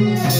Yeah.